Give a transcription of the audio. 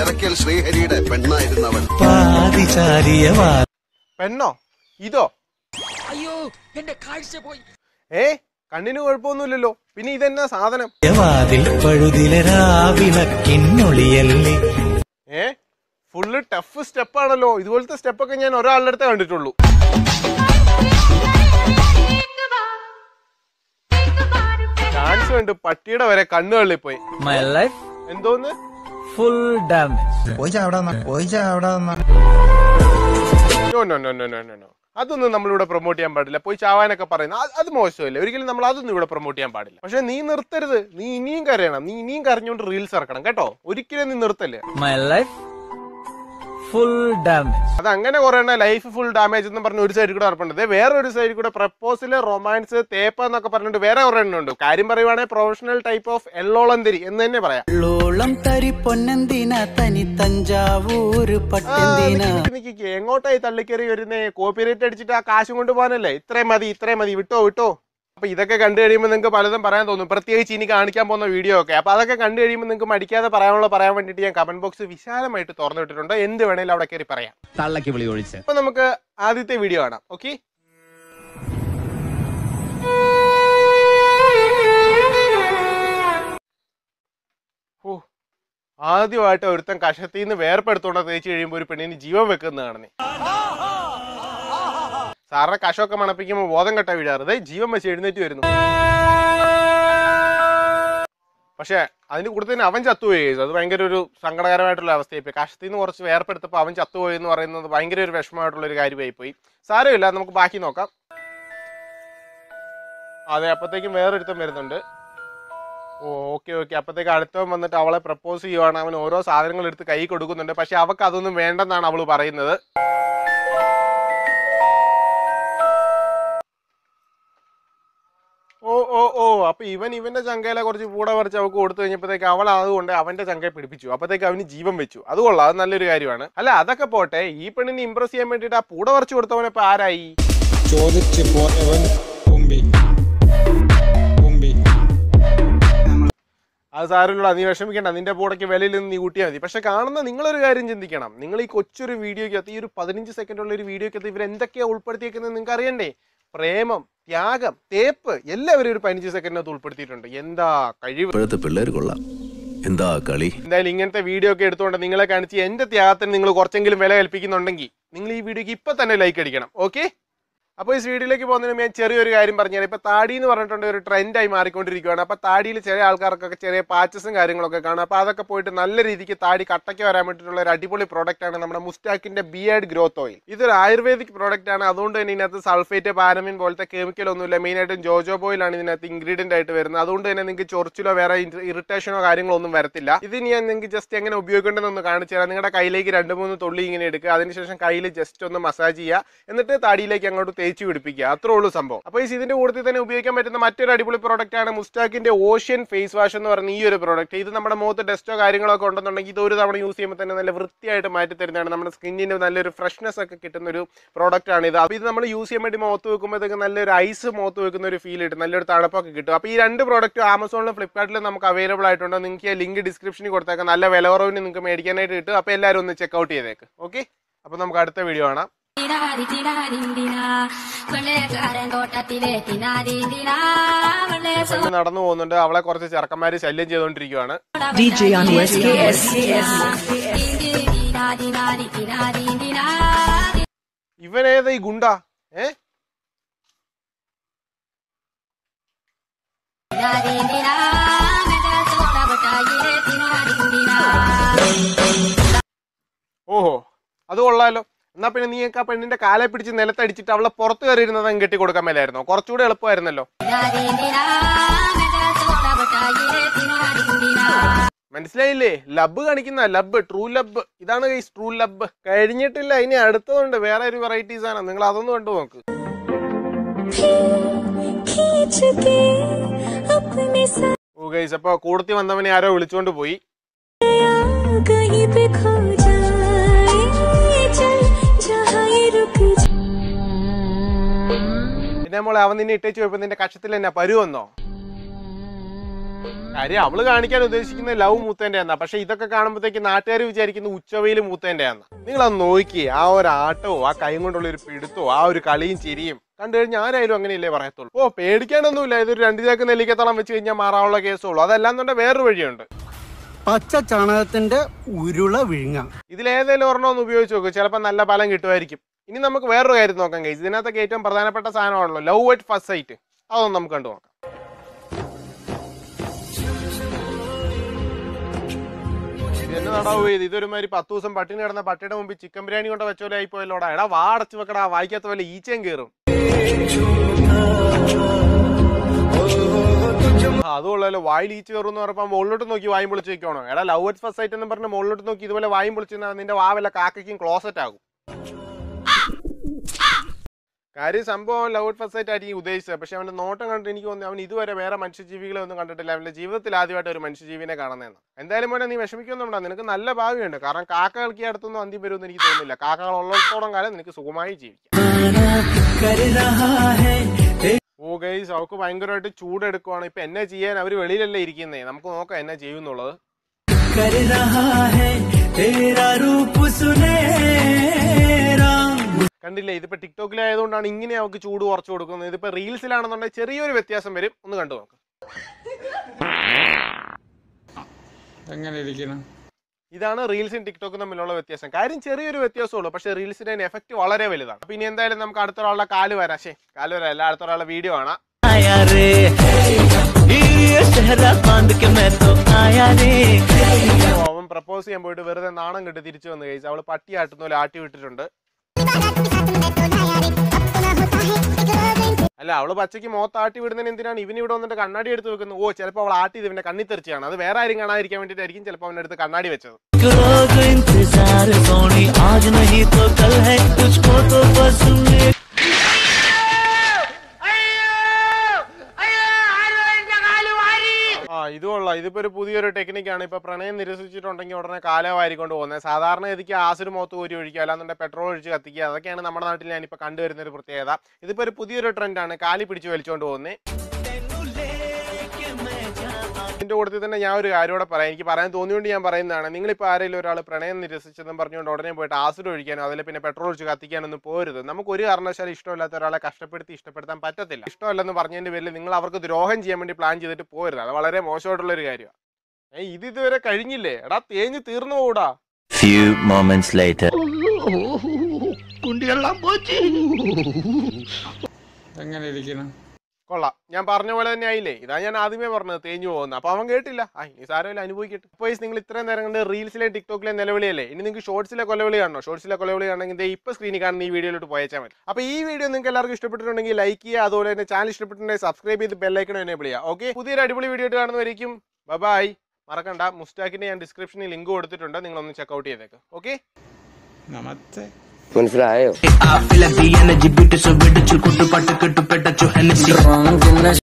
ചിറക്കൽ ശ്രീഹരിയുടെ പെണ്ണായിരുന്നവൻ. പാതിചാരിയ പെണ്ണോ? ഇതോ? അയ്യോ എന്റെ കാഴ്ച പോയി. ഏ കണ്ണിന് കുഴപ്പമൊന്നുമില്ലല്ലോ. പിന്നെ ഇതെന്നാ സാധനം? വാതിൽ പഴുതിലെ രാവിളക്കിന്നൊളിയല്ലേ ഏ ഫുള്ള് ടഫ് സ്റ്റെപ്പ് ആണല്ലോ. ഇതുപോലത്തെ സ്റ്റെപ്പൊക്കെ ഞാൻ ഒരാളുടെ അടുത്തേ കണ്ടിട്ടുള്ളൂ. ഡാൻസ് കണ്ട് പട്ടിയുടെ വരെ കണ്ണുകളിൽ പോയി. മൈ ലൈഫ് എന്തോന്ന്? ഫുൾ ഡാമേജ് പോയിച്ച ചാവിടെ പോയിച്ച no no no no no അതൊന്നും നമ്മളിവിടെ പ്രൊമോട്ട് ചെയ്യാൻ പാടില്ല. പോയി ചാവാനൊക്കെ പറയുന്നത് അത് അത് മോശമല്ലേ. ഒരിക്കലും നമ്മൾ അതൊന്നും ഇവിടെ പ്രൊമോട്ട് ചെയ്യാൻ പാടില്ല. പക്ഷെ നീ നിർത്തരുത്. നീ ഇനിയും കരയണം. നീ ഇനിയും കരഞ്ഞുകൊണ്ട് റീൽസ് ഇറക്കണം. കേട്ടോ? ഒരിക്കലും നീ നിർത്തല്ലേ? മൈ ലൈഫ് ഫുൾ ഡാമേജ് അത് അങ്ങനെ കുറേ ലൈഫ് ഫുൾ ഡാമേജ് എന്ന് പറഞ്ഞ ഒരു സൈഡിൽ കൂടെ ഉറപ്പുണ്ട് വേറെ ഒരു സൈഡിൽ കൂടെ പ്രപ്പോസിൽ റൊമാൻസ് തേപ്പ എന്നൊക്കെ പറഞ്ഞിട്ട് വേറെ കുറേ എണ്ണം ഉണ്ട്. കാര്യം പറയുവാണെങ്കിൽ പ്രൊഫഷണൽ ടൈപ്പ് ഓഫ് എല്ലോളന്തിരി എന്ന് തന്നെ പറയാം. തരി പൊന്നെന്തിന തനി തഞ്ചാവൂര്. എങ്ങോട്ടായി തള്ളിക്കേറി വരുന്നേ? കോപ്പിറൈറ്റ് അടിച്ചിട്ട് ആ കാശും കൊണ്ട് പോകാനല്ലേ? ഇത്രയും മതി ഇത്രയും മതി. വിട്ടോ വിട്ടോ. അപ്പൊ ഇതൊക്കെ കണ്ടു കഴിയുമ്പോൾ നിങ്ങൾക്ക് പലതും പറയാൻ തോന്നും. പ്രത്യേകിച്ച് ഇനി കാണിക്കാൻ പോകുന്ന വീഡിയോ ഒക്കെ. അപ്പൊ അതൊക്കെ കണ്ടു കഴിയുമ്പോൾ നിങ്ങൾക്ക് മടിക്കാതെ പറയാനുള്ള പറയാൻ വേണ്ടിയിട്ട് ഞാൻ കമന്റ് ബോക്സ് വിശാലമായിട്ട് തുറന്നിട്ടിട്ടുണ്ട് എന്ത് വേണേലും അവിടെ കയറി പറയാം. തള്ളക്ക് വിളി ഒഴിച്ച്. അപ്പൊ നമുക്ക് ആദ്യത്തെ വീഡിയോ കാണാം. ഓക്കെ ഓ ആദ്യമായിട്ട് ഒരുത്തൻ കഷത്തിൽ നിന്ന് വേർപ്പെടുത്തോണ്ട് തേച്ച് കഴിയുമ്പോൾ ഒരു പെണ്ണിന് ജീവൻ വെക്കുന്ന കാണുന്നേ സാറിന്റെ കശമൊക്കെ മണപ്പിക്കുമ്പോൾ ബോധം കെട്ട വീഴാറുതെ ജീവൻ വെച്ച് എഴുന്നേറ്റ് വരുന്നു. പക്ഷെ അതിന് കൂടുതൽ തന്നെ അവൻ ചത്തുപോയി. അത് ഭയങ്കര ഒരു സങ്കടകരമായിട്ടുള്ള അവസ്ഥയായി കഷത്തിൽ നിന്ന് കുറച്ച് വേർപ്പെടുത്തപ്പോൾ അവൻ ചത്തുപോയി എന്ന് പറയുന്നത് ഭയങ്കര ഒരു വിഷമമായിട്ടുള്ള ഒരു കാര്യമായി പോയി. സാരമില്ല നമുക്ക് ബാക്കി നോക്കാം. അതെ അപ്പത്തേക്കും വേറൊരുത്തം വരുന്നുണ്ട്. Oh okay okay. അപ്പത്തേക്ക് അടുത്തവൻ വന്നിട്ട് അവളെ പ്രപ്പോസ് ചെയ്യുവാണ്. അവൻ ഓരോ സാധനങ്ങൾ എടുത്ത് കൈ കൊടുക്കുന്നുണ്ട്. പക്ഷെ അവക്ക് അതൊന്നും വേണ്ടെന്നാണ് അവൾ പറയുന്നത്. അപ്പൊ ഇവൻ ഇവന്റെ ചങ്കയിലെ കുറച്ച് കൂടെ പറിച്ച് അവൾക്ക് കൊടുത്തു കഴിഞ്ഞപ്പോഴത്തേക്ക് അവൾ അതുകൊണ്ട് അവന്റെ ചങ്കയെ പിടിപ്പിച്ചു. അപ്പത്തേക്ക് അവന് ജീവൻ വെച്ചു. അത് കൊള്ളാം. അത് നല്ലൊരു കാര്യമാണ്. അല്ല അതൊക്കെ പോട്ടെ. ഈ പെണ്ണിനെ ഇംപ്രസ് ചെയ്യാൻ വേണ്ടിട്ട് ആ പൂട പറിച്ചു കൊടുത്തവനപ്പോ ആരായി? ചോദിച്ചു പോയവൻ അത് സാരമില്ല നീ വിഷമിക്കേണ്ട. നിന്റെ പൂടയ്ക്ക് വിലയിൽ നിന്ന് നീ കൂട്ടിയാൽ മതി. പക്ഷെ കാണുന്ന നിങ്ങളൊരു കാര്യം ചിന്തിക്കണം. നിങ്ങൾ ഈ കൊച്ചൊരു വീഡിയോക്കകത്ത് ഈ ഒരു പതിനഞ്ച് സെക്കൻഡുള്ള ഒരു വീഡിയോക്കകത്ത് ഇവർ എന്തൊക്കെയാ ഉൾപ്പെടുത്തിയേക്കുന്നത് നിങ്ങൾക്ക് അറിയണ്ടേ പ്രേമം ത്യാഗം തേപ്പ് എല്ലാവരും ഒരു പതിനഞ്ച് സെക്കൻഡിനകത്ത് ഉൾപ്പെടുത്തിയിട്ടുണ്ട്. എന്താ കഴിവ്? ഇപ്പോഴത്തെ പിള്ളേർ കൊള്ളാം. എന്താ കളി? എന്തായാലും ഇങ്ങനത്തെ വീഡിയോ ഒക്കെ എടുത്തുകൊണ്ട് നിങ്ങളെ കാണിച്ച് എന്റെ ത്യാഗത്തിന് നിങ്ങൾ കുറച്ചെങ്കിലും വില കൽപ്പിക്കുന്നുണ്ടെങ്കിൽ നിങ്ങൾ ഈ വീഡിയോക്ക് ഇപ്പൊ തന്നെ ലൈക്ക് അടിക്കണം. ഓക്കെ അപ്പോൾ ഈ വീഡിയോയിലേക്ക് പോകുന്നതിന് ഞാൻ ചെറിയൊരു കാര്യം പറഞ്ഞുതരാം. ഇപ്പോൾ താടി എന്ന് പറഞ്ഞിട്ടുണ്ട് ഒരു ട്രെൻഡായി മാറിക്കൊണ്ടിരിക്കുകയാണ് അപ്പോൾ താടിയിൽ ചെറിയ ആൾക്കാർക്കൊക്കെ ചെറിയ പാച്ചസും കാര്യങ്ങളൊക്കെ കാണും. അപ്പോൾ അതൊക്കെ പോയിട്ട് നല്ല രീതിക്ക് താടി കട്ടയ്ക്ക് വരാൻ വേണ്ടിയിട്ടുള്ള ഒരു അടിപൊളി പ്രോഡക്റ്റാണ് നമ്മുടെ മുസ്റ്റാക്കിന്റെ ബിയേഡ് ഗ്രോത്ത് ഓയിൽ ഇതൊരു ആയുർവേദിക് പ്രോഡക്റ്റാണ് അതുകൊണ്ട് തന്നെ ഇതിനകത്ത് സൾഫേറ്റ് പാരമിൻ പോലത്തെ മെയിൻ ആയിട്ടും ജോജോ ആണ് ഇതിനകത്ത് ഇൻഗ്രീഡിയന്റ് ആയിട്ട് വരുന്നത്. അതുകൊണ്ട് തന്നെ നിങ്ങൾക്ക് ചൊറിച്ചിലോ വേറെ ഇറിറ്റേഷനോ കാര്യങ്ങളോ ഒന്നും വരത്തില്ല. ഇത് ഞാൻ നിങ്ങൾക്ക് ജസ്റ്റ് എങ്ങനെ ഉപയോഗിക്കേണ്ടതെന്ന് കാണിച്ചു തരാം. നിങ്ങളുടെ കയ്യിലേക്ക് രണ്ട് മൂന്ന് തുള്ളി ഇങ്ങനെ എടുക്കുക. അതിനുശേഷം കയ്യിൽ ജസ്റ്റ് ഒന്ന് മസാജ് ചെയ്യുക. എന്നിട്ട് താടിയിലേക്ക് അങ്ങോട്ട് തേച്ച് പിടിപ്പിക്കുക. അത്രേ ഉള്ളൂ സംഭവം. അപ്പോൾ ഇതിന്റെ കൂട്ടത്തിൽ തന്നെ ഉപയോഗിക്കാൻ പറ്റുന്ന മറ്റൊരു അടിപൊളി പ്രോഡക്റ്റ് ആണ് മുസ്റ്റാക്കിന്റെ ഓഷ്യൻ ഫേസ് വാഷ് എന്ന് പറയുന്ന ഈ ഒരു പ്രോഡക്റ്റ് ഇത് നമ്മുടെ മുഖത്ത് ഡസ്റ്റോ കാര്യങ്ങളൊക്കെ ഉണ്ടെന്നുണ്ടെങ്കിൽ ഇത് ഒരു തവണ യൂസ് ചെയ്യുമ്പോൾ തന്നെ നല്ല വൃത്തിയായിട്ട് മാറ്റി തരുന്നതാണ്. നമ്മുടെ സ്കിന്നിന് നല്ലൊരു ഫ്രഷ്നെസ് ഒക്കെ കിട്ടുന്ന ഒരു പ്രോഡക്റ്റ് ആണ് ഇത്. അപ്പോൾ ഇത് നമ്മൾ യൂസ് ചെയ്യാൻ വേണ്ടി മുഖത്ത് വെക്കുമ്പോഴത്തേക്ക് നല്ലൊരു ഐസ് മുഖത്ത് വെക്കുന്ന ഒരു ഫീൽ കിട്ടും. നല്ലൊരു തണുപ്പൊക്കെ കിട്ടും. അപ്പോൾ ഈ രണ്ട് പ്രോഡക്റ്റ് ആമസോണിലും ഫ്ലിപ്കാർട്ടിലും നമുക്ക് അവൈലബിൾ ആയിട്ടുണ്ട്. നിങ്ങൾക്ക് ലിങ്ക് ഡിസ്ക്രിപ്ഷനിൽ കൊടുത്തേക്കാം. നല്ല വില കുറവിന് നിങ്ങൾക്ക് മേടിക്കാനായിട്ട് കിട്ടും. അപ്പോൾ എല്ലാവരും ഒന്ന് ചെക്കൗട്ട് ചെയ്തേക്ക്. ഓക്കെ അപ്പോൾ നമുക്ക് അടുത്ത വീഡിയോ കാണാം. തിരാരി തിരാരിന്തിന വെള്ളക്കാരൻ തോട്ടത്തിലെ തിനാരിന്തിന വെള്ളേ പെണ്ണ് നടന്നു പോകുന്നുണ്ട്. അവളെ കുറച്ച് ചെറുക്കന്മാര് ശല്യം ചെയ്തോണ്ടിരിക്കുവാണ്. ഇവനേതാ ഈ ഗുണ്ട? ഏ? ഓഹോ അത് കൊള്ളാലോ. എന്നാ പിന്നെ നീ ആ പെണ്ണിന്റെ കാലെ പിടിച്ച് നിലത്തടിച്ചിട്ട് അവളെ പുറത്തു കയറിയിരുന്നത് കെട്ടി കൊടുക്കാൻ മേലായിരുന്നോ? കുറച്ചുകൂടെ എളുപ്പമായിരുന്നല്ലോ. മനസ്സിലായില്ലേ? ലബ് കാണിക്കുന്ന ലബ് ട്രൂ ലബ് ഇതാണ് ഗൈസ് ട്രൂ ലബ് കഴിഞ്ഞിട്ടില്ല ഇനി അടുത്തതുണ്ട്. വേറെ ഒരു വെറൈറ്റീസ് ആണ് നിങ്ങൾ അതൊന്നും കണ്ടു നോക്ക്. ഓ ഗൈസ് അപ്പൊ കൂടുതൽ വന്നവനെ ആരോ വിളിച്ചുകൊണ്ട് പോയി. പിന്നെ മോളെ അവൻ നിന്നെ ഇട്ടേച്ച് പോയപ്പോ നിന്റെ കക്ഷത്തിൽ എന്നാ പരുവെന്നോ? കാര്യം അവൾ കാണിക്കാൻ ഉദ്ദേശിക്കുന്ന ലവ് മൂത്തേന്റെ എന്നാ പക്ഷെ ഇതൊക്കെ കാണുമ്പോഴത്തേക്ക് നാട്ടുകാർ വിചാരിക്കുന്ന ഉച്ചവയിൽ മൂത്തേന്റെ എന്നാ നിങ്ങൾ അത് നോക്കി ആ ഒരു ആട്ടവും ആ കൈ കൊണ്ടുള്ള ഒരു പിടുത്തോ ആ ഒരു കളിയും ചിരിയും കണ്ടു കഴിഞ്ഞാൽ ആരായാലും അങ്ങനെയല്ലേ പറയത്തുള്ളൂ. ഓ പേടിക്കാനൊന്നുമില്ല. ഇതൊരു രണ്ടു ചാക്ക് നെല്ലിക്കത്തളം വെച്ച് കഴിഞ്ഞാൽ മാറാനുള്ള കേസുള്ളൂ. അതല്ലാന്നുണ്ടെങ്കിൽ വേറൊരു വഴിയുണ്ട്. പച്ച ചാണകത്തിന്റെ ഉരുള വിഴുങ്ങ. ഇതിലേതെങ്കിലും ഒരെണ്ണം ഒന്ന് ഉപയോഗിച്ച് നോക്കും. ചിലപ്പോൾ നല്ല ഫലം കിട്ടുമായിരിക്കും. ഇനി നമുക്ക് വേറൊരു കാര്യം നോക്കാം കഴിച്ചു ഇതിനകത്തൊക്കെ ഏറ്റവും പ്രധാനപ്പെട്ട സാധനമാണല്ലോ ലവ് അറ്റ് ഫസ്റ്റ് സൈറ്റ് അതൊന്നും നമുക്ക് കണ്ടു നോക്കാം. എന്നെ നടാവ് ചെയ്ത്? ഇതൊരുമാതിരി പത്ത് ദിവസം പട്ടിണി കിടന്ന പട്ടിയുടെ മുമ്പിൽ ചിക്കൻ ബിരിയാണി കൊണ്ട് വെച്ചോലെ ആയി പോയല്ലോടാ എടാ വാ അടച്ചു വെക്കടാ. വായിക്കാത്ത പോലെ ഈച്ചയും കയറും അതുള്ളല്ലോ വായിൽ ഈച്ച് കയറും എന്ന് പറഞ്ഞപ്പോൾ മുകളിലോട്ട് നോക്കി വായും പൊളിച്ച് വെക്കണോ എടാ ലവ് അറ്റ് ഫസ്റ്റ് സൈറ്റ് എന്ന് പറഞ്ഞ മുകളിലോട്ട് നോക്കി ഇതുപോലെ വായും പൊളിച്ച് നിന്നാ നിന്റെ വാവല്ല കാക്കയ്ക്കും ക്ലോസറ്റ് ആകും. കാര്യം സംഭവം ലവ് ഫസ്റ്റ് സൈറ്റ് ആയിരിക്കും ഉദ്ദേശിച്ചത്. പക്ഷെ അവന്റെ നോട്ടം കണ്ടിട്ട് എനിക്ക് തോന്നി അവൻ ഇതുവരെ വേറെ മനുഷ്യജീവികളെ ഒന്നും കണ്ടിട്ടില്ല. അവന്റെ ജീവിതത്തിൽ ആദ്യമായിട്ട് ഒരു മനുഷ്യജീവിനെ കാണുന്നതെന്ന്. എന്തായാലും മോനെ നീ വിഷമിക്കുന്നുണ്ടോ നിനക്ക് നല്ല ഭാവിയുണ്ട്. കാരണം കാക്കകൾക്ക് ഈ അടുത്തൊന്നും അന്തി വരുമെന്ന് എനിക്ക് തോന്നുന്നില്ല. കാക്കകൾ ഉള്ളിടത്തോളം കാലം നിനക്ക് സുഖമായി ജീവിക്കാം. ഓ ഗൈസ് അവർക്ക് ഭയങ്കരമായിട്ട് ചൂടെടുക്കുവാണ്. ഇപ്പൊ എന്നെ ചെയ്യാൻ അവർ വെളിയിലല്ലേ ഇരിക്കുന്നേ? നമുക്ക് നോക്കാം എന്നെ ചെയ്യുന്നുള്ളത്. കണ്ടില്ലേ? ഇതിപ്പോൾ ടിക്ടോക്കിലായതുകൊണ്ടാണ് ഇങ്ങനെ അവർക്ക് ചൂട് കുറച്ച് കൊടുക്കുന്നത്. ഇതിപ്പോ റീൽസിലാണെന്നുണ്ടെങ്കിൽ ചെറിയൊരു വ്യത്യാസം വരും. ഒന്ന് കണ്ടു നോക്ക്. എങ്ങനെ ഇരിക്കണം? ഇതാണ് റീൽസും ടിക്ടോക്കും തമ്മിലുള്ള വ്യത്യാസം. കാര്യം ചെറിയൊരു വ്യത്യാസമുള്ളൂ. പക്ഷേ റീൽസിന്റെ എഫക്ട് വളരെ വലുതാണ്. അപ്പൊ ഇനി എന്തായാലും നമുക്ക് അടുത്തൊരാളുടെ കാൽ വരാം. ശേ കാൽ വരാം. അല്ല അടുത്ത വീഡിയോ ആണ് അവൻ പ്രപ്പോസ് ചെയ്യാൻ പോയിട്ട് വെറുതെ നാണം കിട്ടി തിരിച്ചു വന്നു കഴിച്ചു. അവൾ പട്ടി ആട്ടുന്നോലെ ആട്ടി വിട്ടിട്ടുണ്ട്. അല്ല അവൾ പച്ചയ്ക്ക് മോത്താട്ടി വിടുന്നതിന് എന്തിനാണ് ഇവൻ ഇവിടെ വന്നിട്ട് കണ്ണാടി എടുത്ത് വെക്കുന്നത്? ഓ ചിലപ്പോൾ അവൾ ആട്ടി ഇതിന്റെ കണ്ണി തെറിച്ചാണ്. അത് വേറെ ആരും കാണാതിരിക്കാൻ വേണ്ടിയിട്ടായിരിക്കും ചിലപ്പോൾ അവന്റെ അടുത്ത് കണ്ണാടി വെച്ചത്. ഇതിപ്പോ ഒരു പുതിയൊരു ടെക്നിക്കാണ് ഇപ്പൊ പ്രണയം നിരസിച്ചിട്ടുണ്ടെങ്കിൽ ഉടനെ കാലം വാരിക്കൊണ്ട് പോകുന്നത്. സാധാരണ ഇതിക്ക് ആസിഡ് മുഖത്ത് കോരി ഒഴിക്കുക അല്ലാന്നുണ്ടെങ്കിൽ പെട്രോൾ ഒഴിച്ച് കത്തിക്കുക. അതൊക്കെയാണ് നമ്മുടെ നാട്ടിൽ ഞാനിപ്പോ കണ്ടുവരുന്ന ഒരു പ്രത്യേകത. ഇതിപ്പോ ഒരു പുതിയൊരു ട്രെൻഡാണ് കാലി പിടിച്ച് വലിച്ചുകൊണ്ട് പോകുന്നത് ഇതിന്റെ കൂട്ടത്തിൽ തന്നെ ഞാൻ ഒരു കാര്യം കൂടെ പറയാം. എനിക്ക് പറയാൻ തോന്നിയോണ്ട് ഞാൻ പറയുന്നതാണ്. നിങ്ങളിപ്പോൾ ആരെങ്കിലും ഒരാൾ പ്രണയം നിരസിച്ചെന്നും പറഞ്ഞുകൊണ്ട് ഉടനെ പോയിട്ട് ആസിഡ് ഒഴിക്കാനോ അതിൽ പിന്നെ പെട്രോൾ ഒഴിച്ച് കത്തിക്കാനൊന്നും പോരുത്. നമുക്ക് ഒരു കാരണവശാലും ഇഷ്ടമില്ലാത്ത ഒരാളെ കഷ്ടപ്പെടുത്തി ഇഷ്ടപ്പെടുത്താൻ പറ്റത്തില്ല. ഇഷ്ടമല്ലെന്ന് പറഞ്ഞതിന്റെ പേരിൽ നിങ്ങൾ അവർക്ക് ദ്രോഹം ചെയ്യാൻ വേണ്ടി പ്ലാൻ ചെയ്തിട്ട് പോരുത്. അത് വളരെ മോശമായിട്ടുള്ള ഒരു കാര്യമാണ് ഏ ഇത് ഇതുവരെ കഴിഞ്ഞില്ലേ? എടാ തേഞ്ഞ് തീർന്നു പോകൂടാ. Few moments later. എങ്ങനെ ഇരിക്കണം കൊള്ളാം. ഞാൻ പറഞ്ഞ പോലെ തന്നെ ആയില്ലേ? ഇതാ ഞാൻ ആദ്യമേ പറഞ്ഞത്. തേഞ്ഞു പോകുന്നത് അപ്പൊ അവൻ കേട്ടില്ല. ആ ഇനി സാരമില്ല അനുഭവിക്കട്ടെ. അപ്പോൾ നിങ്ങൾ ഇത്രയും നേരം കണ്ട് റീൽസിലെ ടിക്ടോക്കിലെ നിലവിളിയല്ലേ? ഇനി നിങ്ങൾക്ക് ഷോർട്സിലെ കൊലവിളി കാണണോ? ഷോർട്സിലെ കൊലവിളി കാണണമെങ്കിൽ ദേ ഇപ്പൊ സ്ക്രീനിൽ കാണുന്ന ഈ വീഡിയോയിലോട്ട് പോയച്ചാൽ മതി. അപ്പോൾ ഈ വീഡിയോ നിങ്ങൾക്ക് എല്ലാവർക്കും ഇഷ്ടപ്പെട്ടിട്ടുണ്ടെങ്കിൽ ലൈക്ക് ചെയ്യുക. അതുപോലെ തന്നെ ചാനൽ ഇഷ്ടപ്പെട്ടിട്ടുണ്ടെങ്കിൽ സബ്സ്ക്രൈബ് ചെയ്ത് ബെല്ലൈക്കണം എനേബിൾ ചെയ്യുക. ഓക്കെ പുതിയൊരു അടിപൊളി വീഡിയോ കാണുന്നവരേക്കും ബൈ മറക്കണ്ട. മുസ്റ്റാക്കിന്റെ ഞാൻ ഡിസ്ക്രിപ്ഷനിൽ ലിങ്ക് കൊടുത്തിട്ടുണ്ട്. നിങ്ങളൊന്ന് ചെക്കൗട്ട് ചെയ്തേക്ക്. ഓക്കെ നമസ്തേ. മനസ്സിലായോ?